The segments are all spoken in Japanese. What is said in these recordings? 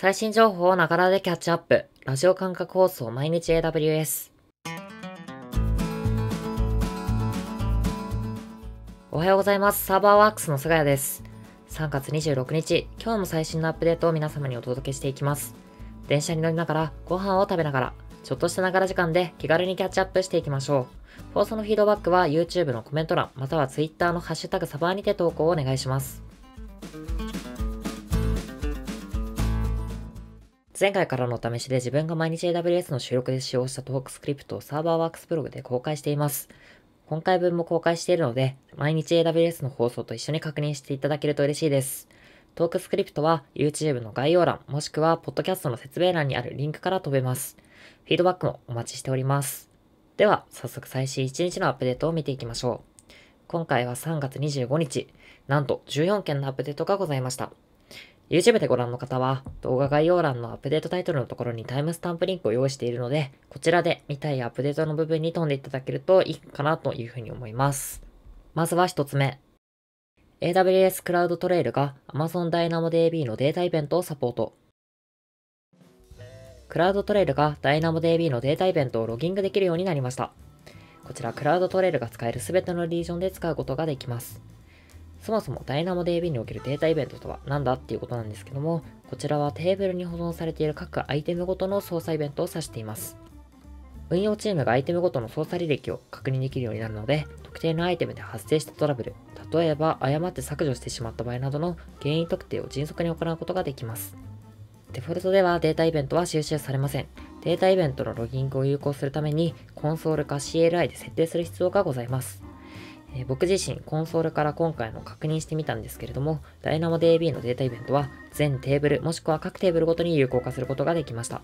最新情報をながらでキャッチアップ。ラジオ感覚放送毎日 AWS。おはようございます。サーバーワークスの菅谷です。3月26日、今日も最新のアップデートを皆様にお届けしていきます。電車に乗りながら、ご飯を食べながら、ちょっとしたながら時間で気軽にキャッチアップしていきましょう。放送のフィードバックは YouTube のコメント欄、または Twitter のハッシュタグサバーにて投稿をお願いします。前回からのお試しで自分が毎日 AWS の収録で使用したトークスクリプトをサーバーワークスブログで公開しています。今回分も公開しているので、毎日 AWS の放送と一緒に確認していただけると嬉しいです。トークスクリプトは YouTube の概要欄、もしくは Podcast の説明欄にあるリンクから飛べます。フィードバックもお待ちしております。では、早速最新1日のアップデートを見ていきましょう。今回は3月25日、なんと14件のアップデートがございました。YouTube でご覧の方は動画概要欄のアップデートタイトルのところにタイムスタンプリンクを用意しているので、こちらで見たいアップデートの部分に飛んでいただけるといいかなというふうに思います。まずは一つ目。AWS クラウドトレイルが Amazon DynamoDB のデータイベントをサポート。クラウドトレイルが DynamoDB のデータイベントをロギングできるようになりました。こちらクラウドトレイルが使えるすべてのリージョンで使うことができます。そもそも DynamoDB におけるデータイベントとは何だっていうことなんですけども、こちらはテーブルに保存されている各アイテムごとの操作イベントを指しています。運用チームがアイテムごとの操作履歴を確認できるようになるので、特定のアイテムで発生したトラブル、例えば誤って削除してしまった場合などの原因特定を迅速に行うことができます。デフォルトではデータイベントは収集されません。データイベントのロギングを有効するために、コンソールか CLI で設定する必要がございます。え、僕自身コンソールから今回の確認してみたんですけれども、DynamoDB のデータイベントは全テーブルもしくは各テーブルごとに有効化することができました。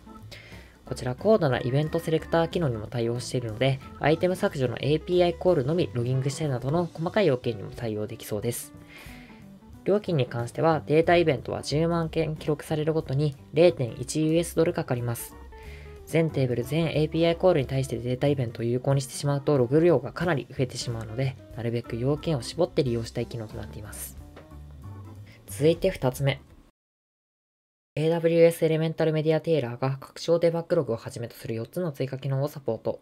こちら高度なイベントセレクター機能にも対応しているので、アイテム削除の API コールのみロギングしたりなどの細かい要件にも対応できそうです。料金に関してはデータイベントは10万件記録されるごとに 0.1US ドルかかります。全テーブル全 API コールに対してデータイベントを有効にしてしまうとログ量がかなり増えてしまうので、なるべく要件を絞って利用したい機能となっています。続いて2つ目。AWS エレメンタルメディアテイラーが拡張デバッグログをはじめとする4つの追加機能をサポート。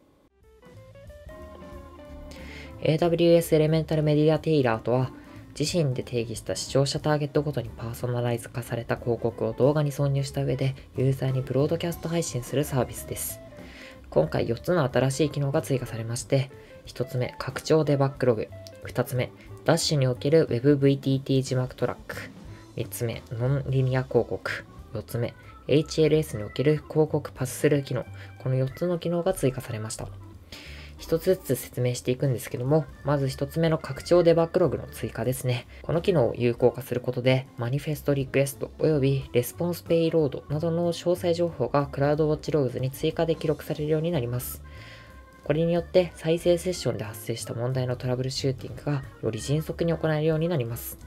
AWS エレメンタルメディアテイラーとは、自身で定義した視聴者ターゲットごとにパーソナライズ化された広告を動画に挿入した上でユーザーにブロードキャスト配信するサービスです。今回4つの新しい機能が追加されまして、1つ目、拡張デバッグログ。2つ目、ダッシュにおける WebVTT 字幕トラック。3つ目、ノンリニア広告。4つ目、HLS における広告パススルー機能。この4つの機能が追加されました。一つずつ説明していくんですけども、まず一つ目の拡張デバッグログの追加ですね。この機能を有効化することで、マニフェストリクエスト及びレスポンスペイロードなどの詳細情報が CloudWatch Logs に追加で記録されるようになります。これによって再生セッションで発生した問題のトラブルシューティングがより迅速に行えるようになります。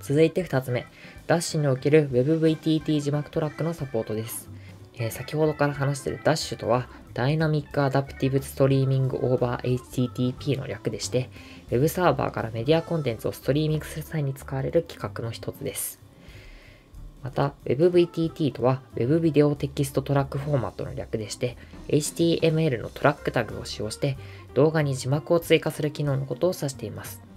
続いて2つ目、ダッシュにおける WebVTT 字幕トラックのサポートです。えー、先ほどから話しているダッシュとは、ダイナミックアダプティブストリーミングオーバー HTTP の略でして、Web サーバーからメディアコンテンツをストリーミングする際に使われる規格の一つです。また、WebVTT とは Web ビデオテキストトラックフォーマットの略でして、HTML のトラックタグを使用して動画に字幕を追加する機能のことを指しています。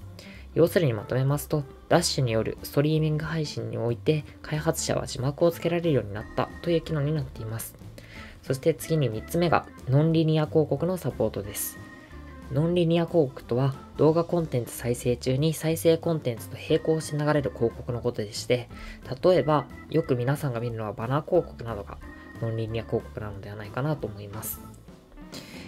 要するにまとめますと、ダッシュによるストリーミング配信において、開発者は字幕をつけられるようになったという機能になっています。そして次に3つ目が、ノンリニア広告のサポートです。ノンリニア広告とは、動画コンテンツ再生中に再生コンテンツと並行して流れる広告のことでして、例えば、よく皆さんが見るのはバナー広告などがノンリニア広告なのではないかなと思います。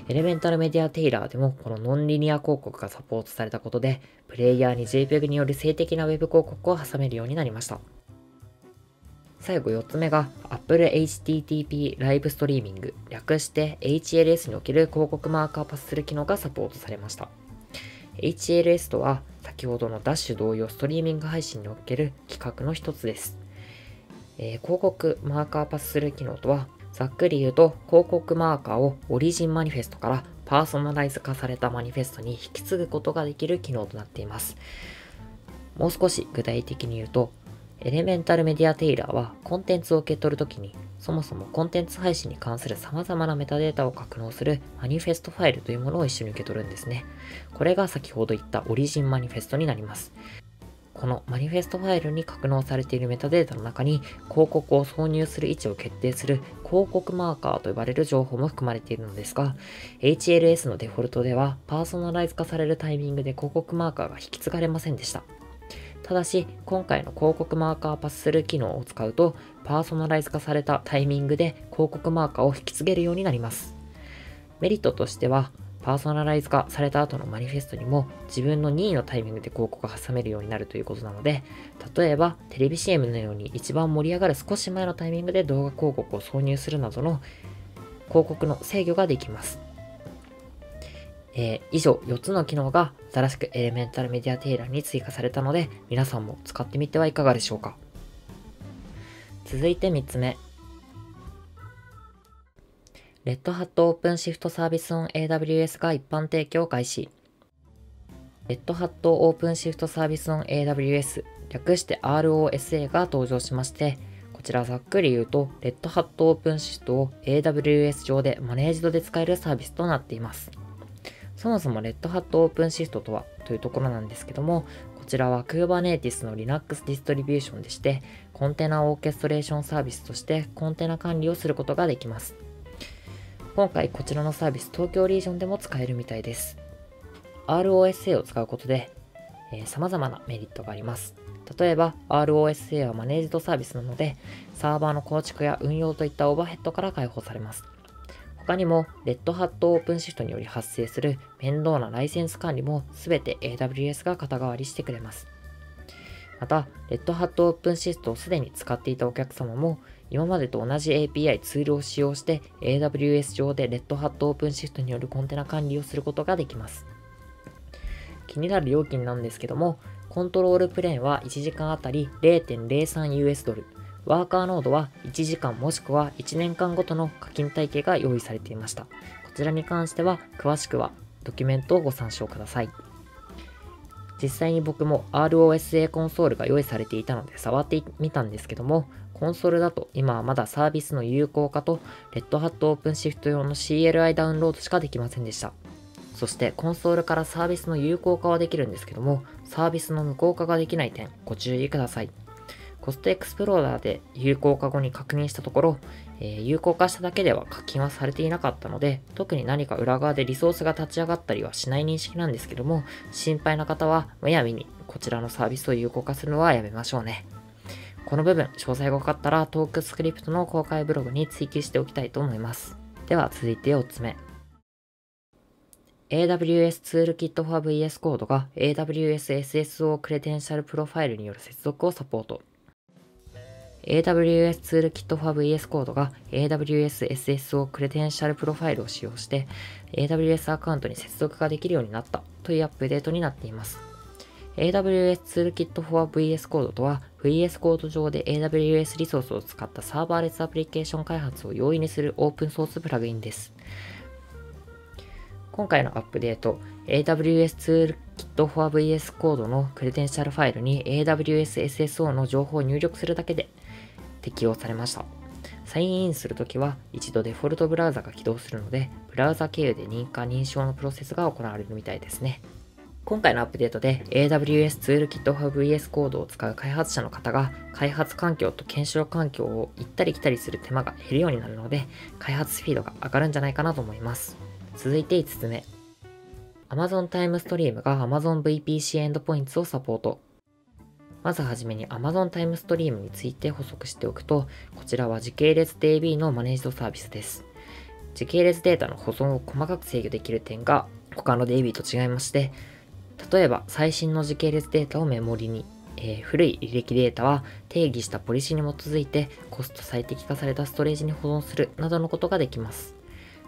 エレメンタルメディアテイラーでもこのノンリニア広告がサポートされたことで、プレイヤーに JPEG による静的な Web 広告を挟めるようになりました。最後4つ目が Apple HTTP ライブストリーミング、略して HLS における広告マーカーパスする機能がサポートされました。HLS とは先ほどのダッシュ同様ストリーミング配信における規格の一つです。えー、広告マーカーパスする機能とはざっくり言うと、広告マーカーをオリジンマニフェストからパーソナライズ化されたマニフェストに引き継ぐことができる機能となっています。もう少し具体的に言うと、エレメンタルメディアテイラーはコンテンツを受け取るときにそもそもコンテンツ配信に関する様々なメタデータを格納するマニフェストファイルというものを一緒に受け取るんですね。これが先ほど言ったオリジンマニフェストになります。このマニフェストファイルに格納されているメタデータの中に広告を挿入する位置を決定する広告マーカーと呼ばれる情報も含まれているのですが HLS のデフォルトではパーソナライズ化されるタイミングで広告マーカーが引き継がれませんでした。ただし、今回の広告マーカーパスする機能を使うと、パーソナライズ化されたタイミングで広告マーカーを引き継げるようになります。メリットとしては、パーソナライズ化された後のマニフェストにも自分の任意のタイミングで広告が挟めるようになるということなので、例えばテレビ CM のように一番盛り上がる少し前のタイミングで動画広告を挿入するなどの広告の制御ができます。えー、以上4つの機能が新しくエレメンタルメディアテイラーに追加されたので皆さんも使ってみてはいかがでしょうか続いて3つ目レッドハットオープンシフトサービスオン AWS が一般提供開始Red Hat OpenShift Service on AWS 略して ROSA が登場しましてこちらざっくり言うと、 Red Hat OpenShift を AWS 上でマネージドで使えるサービスとなっています。そもそも Red Hat OpenShift とはというところなんですけども、こちらは Kubernetes の Linux ディストリビューションでして、コンテナオーケストレーションサービスとしてコンテナ管理をすることができます。今回こちらのサービス東京リージョンでも使えるみたいです。ROSA を使うことで、えー、様々なメリットがあります。例えば ROSA はマネージドサービスなので、サーバーの構築や運用といったオーバーヘッドから解放されます。他にも、レッドハットオープンシフトにより発生する面倒なライセンス管理も全て AWS が肩代わりしてくれます。また、レッドハットオープンシフトをすでに使っていたお客様も、今までと同じ API ツールを使用して AWS 上でレッドハットオープンシフトによるコンテナ管理をすることができます。気になる料金なんですけども、コントロールプレーンは1時間あたり 0.03US ドル、ワーカーノードは1時間もしくは1年間ごとの課金体系が用意されていました。こちらに関しては詳しくはドキュメントをご参照ください。実際に僕も ROSA コンソールが用意されていたので触ってみたんですけども、コンソールだと今はまだサービスの有効化と Red Hat OpenShift 用の CLI ダウンロードしかできませんでした。そしてコンソールからサービスの有効化はできるんですけども、サービスの無効化ができない点ご注意ください。コストエクスプローラーで有効化後に確認したところ、えー、有効化しただけでは課金はされていなかったので、特に何か裏側でリソースが立ち上がったりはしない認識なんですけども、心配な方はむやみにこちらのサービスを有効化するのはやめましょうね。この部分、詳細が分かったらトークスクリプトの公開ブログに追記しておきたいと思います。では続いて4つ目。AWS ツールキット for VS コードが AWS SSO クレデンシャルプロファイルによる接続をサポート。AWS ツールキット for VS コードが AWS SSO クレデンシャルプロファイルを使用して AWS アカウントに接続ができるようになったというアップデートになっています。AWS ツールキット for VS コードとは VS コード上で AWS リソースを使ったサーバーレスアプリケーション開発を容易にするオープンソースプラグインです。今回のアップデート、AWS ツールキット for VS コードのクレデンシャルファイルに AWS SSO の情報を入力するだけで適用されました。サインインするときは一度デフォルトブラウザが起動するので、ブラウザ経由で認可認証のプロセスが行われるみたいですね。今回のアップデートで AWS ツールキット for VS コードを使う開発者の方が開発環境と検証環境を行ったり来たりする手間が減るようになるので開発スピードが上がるんじゃないかなと思います。続いて5つ目。Amazon タイムストリームが Amazon VPC エンドポイントをサポート。まずはじめに Amazon タイムストリームについて補足しておくと、こちらは時系列 DB のマネージドサービスです。時系列データの保存を細かく制御できる点が他の DB と違いまして、例えば最新の時系列データをメモリに、えー、古い履歴データは定義したポリシーに基づいてコスト最適化されたストレージに保存するなどのことができます。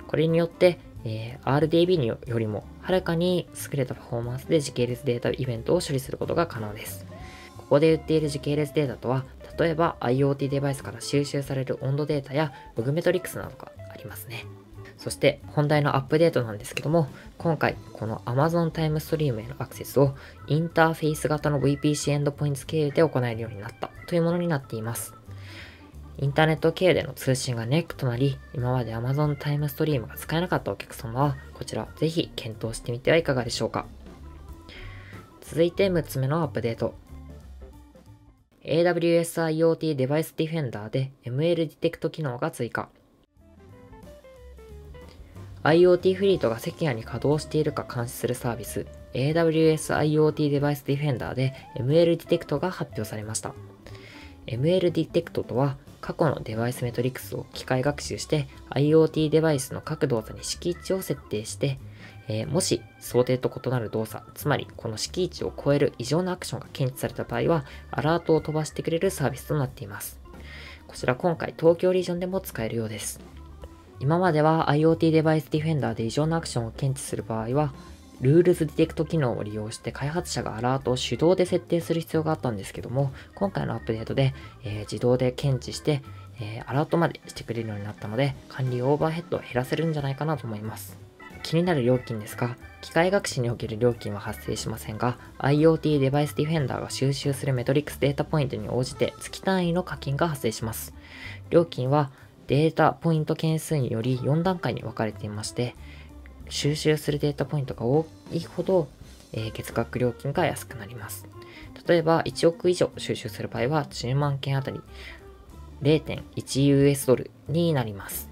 これによって、えー、RDB よりもはるかに優れたパフォーマンスで時系列データイベントを処理することが可能です。ここで言っている時系列データとは、例えば IoT デバイスから収集される温度データやログメトリックスなどがありますね。そして本題のアップデートなんですけども、今回この Amazon タイムストリームへのアクセスをインターフェース型の VPC エンドポイント経由で行えるようになったというものになっています。インターネット経由での通信がネックとなり、今まで Amazon タイムストリームが使えなかったお客様は、こちらぜひ検討してみてはいかがでしょうか。続いて6つ目のアップデート。AWS IoT デバイスディフェンダーで ML ディテクト機能が追加。IoT フリートが赤夜に稼働しているか監視するサービス AWS IoT デバイスディフェンダーで ML ディテクトが発表されました。ML ディテクトとは過去のデバイスメトリクスを機械学習して IoT デバイスの各動作に敷地を設定して、えー、もし想定と異なる動作、つまりこの敷地を超える異常なアクションが検知された場合はアラートを飛ばしてくれるサービスとなっています。こちら今回東京リージョンでも使えるようです。今までは IoT デバイスディフェンダーで異常なアクションを検知する場合は Rules Detect 機能を利用して開発者がアラートを手動で設定する必要があったんですけども、今回のアップデートで、えー、自動で検知して、えー、アラートまでしてくれるようになったので、管理オーバーヘッドを減らせるんじゃないかなと思います。気になる料金ですが、機械学習における料金は発生しませんが、IoT デバイスディフェンダーが収集するメトリックスデータポイントに応じて月単位の課金が発生します。料金はデータポイント件数により4段階に分かれていまして、収集するデータポイントが多いほど、え、月額料金が安くなります。例えば、1億以上収集する場合は、10万件あたり 0.1US ドルになります。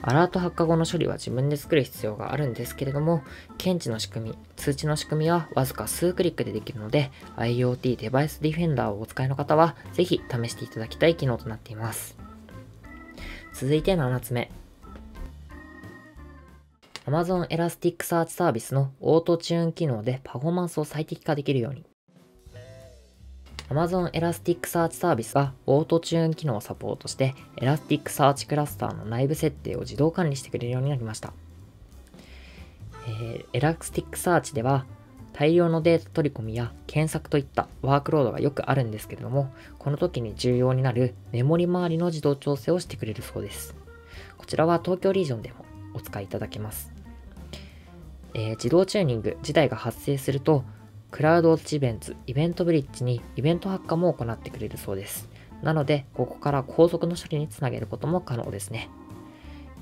アラート発火後の処理は自分で作る必要があるんですけれども、検知の仕組み、通知の仕組みはわずか数クリックでできるので、IoT デバイスディフェンダーをお使いの方は、ぜひ試していただきたい機能となっています。続いて7つ目。Amazon Elasticsearch サービスのオートチューン機能でパフォーマンスを最適化できるように。Amazon Elasticsearch サービスがオートチューン機能をサポートして Elasticsearch クラスターの内部設定を自動管理してくれるようになりました。えー、Elasticsearch では大量のデータ取り込みや検索といったワークロードがよくあるんですけれども、この時に重要になるメモリ周りの自動調整をしてくれるそうです。こちらは東京リージョンでもお使いいただけます。えー、自動チューニング自体が発生すると、クラウドウォッチイベント、イベントブリッジにイベント発火も行ってくれるそうです。なので、ここから高速の処理につなげることも可能ですね。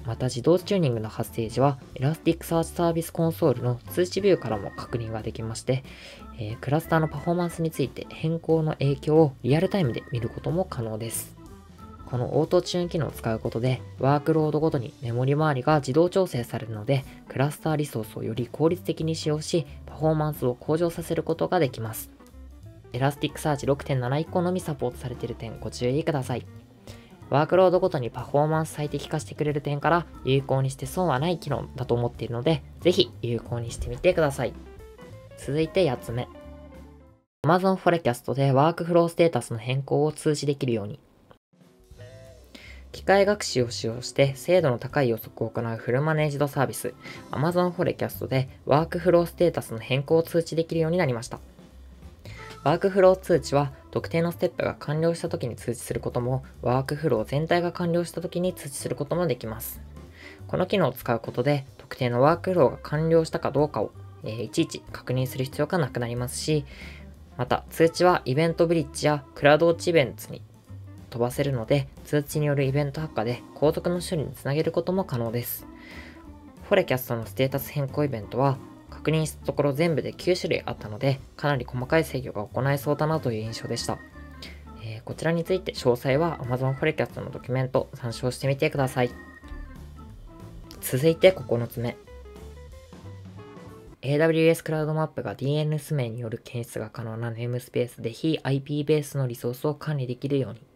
また自動チューニングの発生時は、 Elasticsearch Service コンソールの通知ビューからも確認ができまして、えー、クラスターのパフォーマンスについて変更の影響をリアルタイムで見ることも可能です。この Auto-Tune 機能を使うことで、ワークロードごとにメモリ周りが自動調整されるので、クラスターリソースをより効率的に使用し、パフォーマンスを向上させることができます。 Elasticsearch 6.7以降のみサポートされている点ご注意ください。ワークロードごとにパフォーマンス最適化してくれる点から有効にして損はない機能だと思っているので、ぜひ有効にしてみてください。続いて8つ目。Amazon Forecast でワークフローステータスの変更を通知できるように。機械学習を使用して精度の高い予測を行うフルマネージドサービス Amazon Forecast でワークフローステータスの変更を通知できるようになりました。ワークフロー通知は特定のステップが完了した時に通知することもワークフロー全体が完了した時に通知することもできます。この機能を使うことで特定のワークフローが完了したかどうかを、えー、いちいち確認する必要がなくなりますしまた通知はイベントブリッジやクラウドウォッチイベントに飛ばせるので、通知によるイベント発火で後続の処理につなげることも可能です。フォレキャストのステータス変更イベントは、確認したところ全部で9種類あったので、かなり細かい制御が行えそうだなという印象でした。えー、こちらについて詳細は Amazon フォレキャストのドキュメント参照してみてください。続いて9つ目。AWS クラウドマップが DNS 名による検出が可能なネームスペースで非 IP ベースのリソースを管理できるように。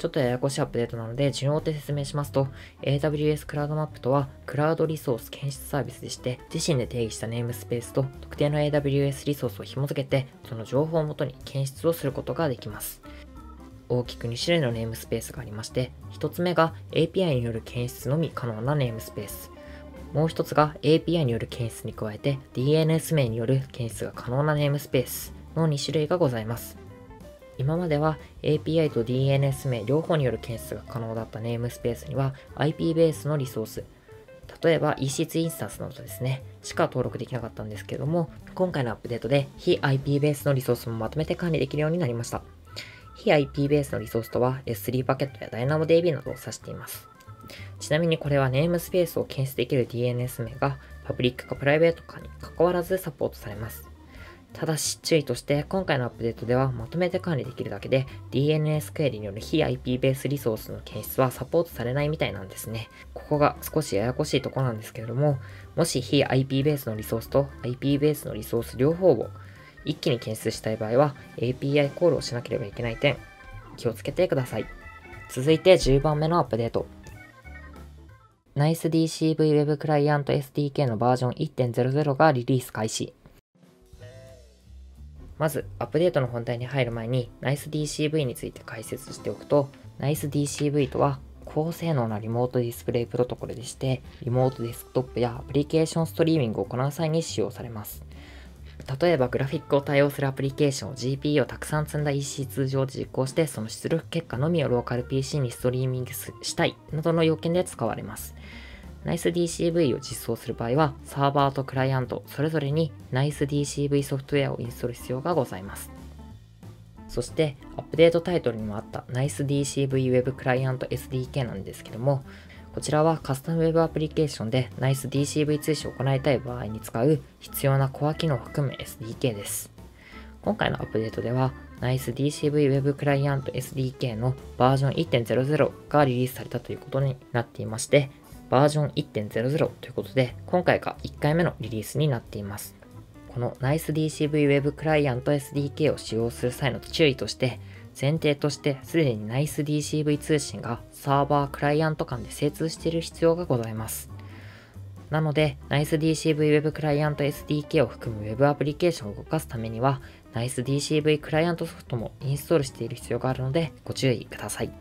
ちょっとややこしいアップデートなので、順を追って説明しますと、AWS クラウドマップとは、クラウドリソース検出サービスでして、自身で定義したネームスペースと特定の AWS リソースを紐付けて、その情報をもとに検出をすることができます。大きく2種類のネームスペースがありまして、1つ目が API による検出のみ可能なネームスペース。もう1つが API による検出に加えて DNS 名による検出が可能なネームスペースの2種類がございます。今までは API と DNS 名両方による検出が可能だったネームスペースには IP ベースのリソース、例えば EC2 インスタンスなどですね、しか登録できなかったんですけれども、今回のアップデートで非 IP ベースのリソースもまとめて管理できるようになりました。非 IP ベースのリソースとは S3 パケットや DynamoDB などを指しています。ちなみにこれはネームスペースを検出できる DNS 名がパブリックかプライベートかに関わらずサポートされます。ただし注意として今回のアップデートではまとめて管理できるだけで DNS クエリによる非 IP ベースリソースの検出はサポートされないみたいなんですね。ここが少しややこしいところなんですけれども、もし非 IP ベースのリソースと IP ベースのリソース両方を一気に検出したい場合は API コールをしなければいけない点、気をつけてください。続いて10番目のアップデート。NiceDCV Web クライアント SDK のバージョン1.00がリリース開始。まず、アップデートの本題に入る前に NiceDCV について解説しておくと、NiceDCV とは高性能なリモートディスプレイプロトコルでして、リモートデスクトップやアプリケーションストリーミングを行う際に使用されます。例えばグラフィックを対応するアプリケーションを GPU をたくさん積んだ EC2 上で実行して、その出力結果のみをローカル PC にストリーミングしたいなどの要件で使われます。NiceDCV を実装する場合は、サーバーとクライアント、それぞれに NiceDCV ソフトウェアをインストール必要がございます。そして、アップデートタイトルにもあった NiceDCV Web クライアント SDK なんですけども、こちらはカスタム Web アプリケーションで NiceDCV 通信を行いたい場合に使う必要なコア機能を含む SDK です。今回のアップデートでは NiceDCV Web クライアント SDK のバージョン1.00がリリースされたということになっていまして、バージョン1.00ということで、今回が1回目のリリースになっています。この NiceDCV Web クライアント SDK を使用する際の注意として、前提としてすでに NiceDCV 通信がサーバー、クライアント間で精通している必要がございます。なので、NiceDCV Web クライアント SDK を含む Web アプリケーションを動かすためには、NiceDCV クライアントソフトもインストールしている必要があるので、ご注意ください。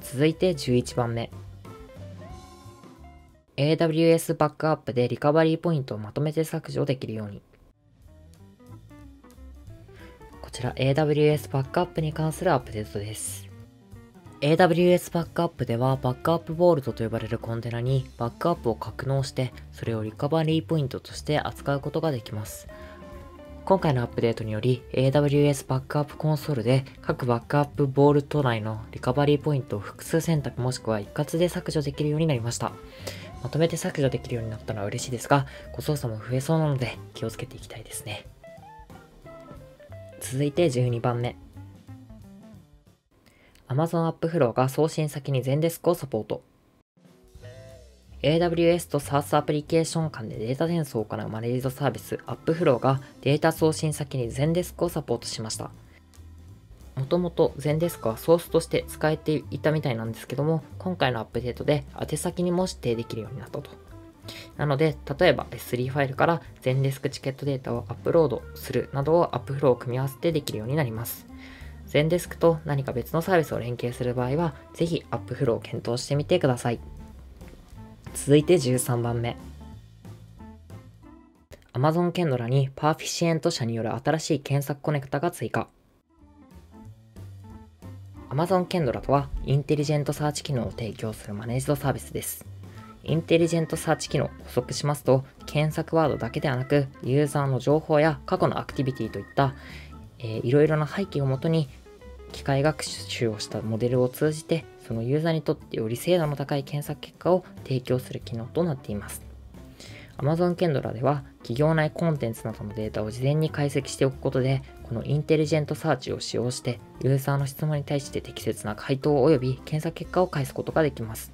続いて11番目。AWS バックアップでリカバリーポイントをまとめて削除できるように。こちら AWS バックアップに関するアップデートです。AWS バックアップではバックアップボールドと呼ばれるコンテナにバックアップを格納してそれをリカバリーポイントとして扱うことができます。今回のアップデートにより AWS バックアップコンソールで各バックアップボールト内のリカバリーポイントを複数選択もしくは一括で削除できるようになりました。まとめて削除できるようになったのは嬉しいですが、ご操作も増えそうなので気をつけていきたいですね。続いて12番目。Amazon AppFlow が送信先に全デスクをサポート。AWS と SaaS アプリケーション間でデータ転送を行うマネージドサービス AppFlow がデータ送信先に全デスクをサポートしました。もともと全デスクはソースとして使えていたみたいなんですけども、今回のアップデートで宛先にも指定できるようになったと。なので、例えば S3 ファイルから Zendesk チケットデータをアップロードするなどを AppFlow を組み合わせてできるようになります。 Zendesk と何か別のサービスを連携する場合は、ぜひ AppFlow を検討してみてください。続いて13番目。Amazon ケンドラにパーフィシエント社による新しい検索コネクタが追加。Amazon Kendra とはインテリジェントサーチ機能を提供するマネージドサービスです。インテリジェントサーチ機能を補足しますと、検索ワードだけではなく、ユーザーの情報や過去のアクティビティといった、えー、いろいろな背景をもとに機械学習をしたモデルを通じて、そのユーザーにとってより精度の高い検索結果を提供する機能となっています。Amazon Kendra では企業内コンテンツなどのデータを事前に解析しておくことで、このインテリジェントサーチを使用して、ユーザーの質問に対して適切な回答及び検索結果を返すことができます。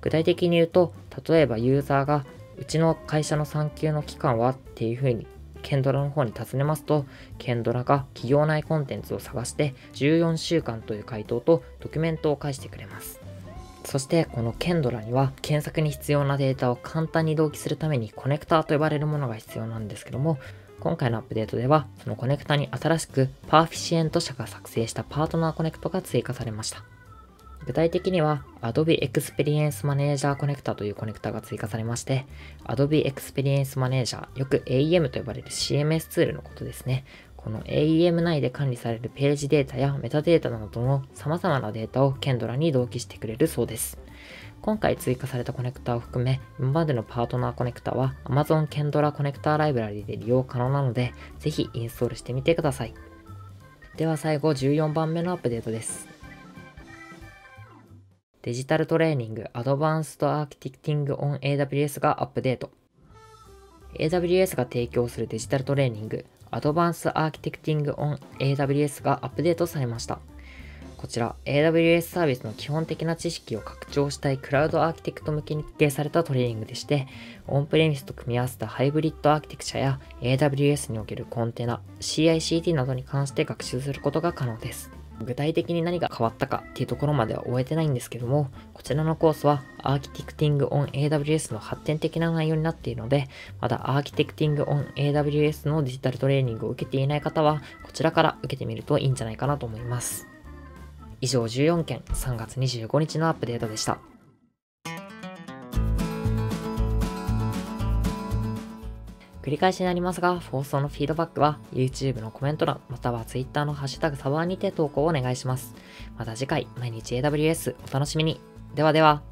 具体的に言うと、例えばユーザーが、うちの会社の産休の期間はっていうふうにケンドラの方に尋ねますと、ケンドラが企業内コンテンツを探して14週間という回答とドキュメントを返してくれます。そしてこのケンドラには検索に必要なデータを簡単に同期するためにコネクターと呼ばれるものが必要なんですけども、今回のアップデートではそのコネクタに新しくパーフィシエント社が作成したパートナーコネクトが追加されました。具体的には Adobe Experience Manager Connector というコネクタが追加されまして、Adobe Experience Manager、よく AEM と呼ばれる CMS ツールのことですね。この AEM 内で管理されるページデータやメタデータなどの様々なデータを Kendra に同期してくれるそうです。今回追加されたコネクタを含め、今までのパートナーコネクタは Amazon Kendra コネクタライブラリで利用可能なので、ぜひインストールしてみてください。では最後14番目のアップデートです。デジタルトレーニング Advanced Architecting on AWS がアップデート。AWS が提供するデジタルトレーニング Advanced Architecting on AWS がアップデートされました。こちら AWS サービスの基本的な知識を拡張したいクラウドアーキテクト向けに設計されたトレーニングでして、オンプレミスと組み合わせたハイブリッドアーキテクチャや AWS におけるコンテナ、CICD などに関して学習することが可能です。具体的に何が変わったかっていうところまでは終えてないんですけども、こちらのコースはアーキテクティングオン AWS の発展的な内容になっているので、まだアーキテクティングオン AWS のデジタルトレーニングを受けていない方は、こちらから受けてみるといいんじゃないかなと思います。以上14件3月25日のアップデートでした。繰り返しになりますが、放送のフィードバックは YouTube のコメント欄、または Twitter のハッシュタグサバーにて投稿をお願いします。また次回、毎日 AWS お楽しみに。ではでは。